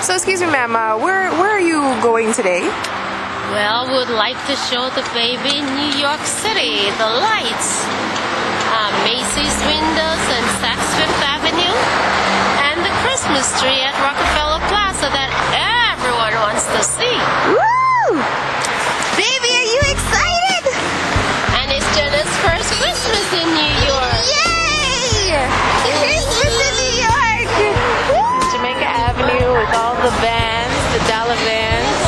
So excuse me, ma'am, uh, where where are you going today? Well, we would like to show the baby New York City, the lights, uh, Macy's windows dollar vans.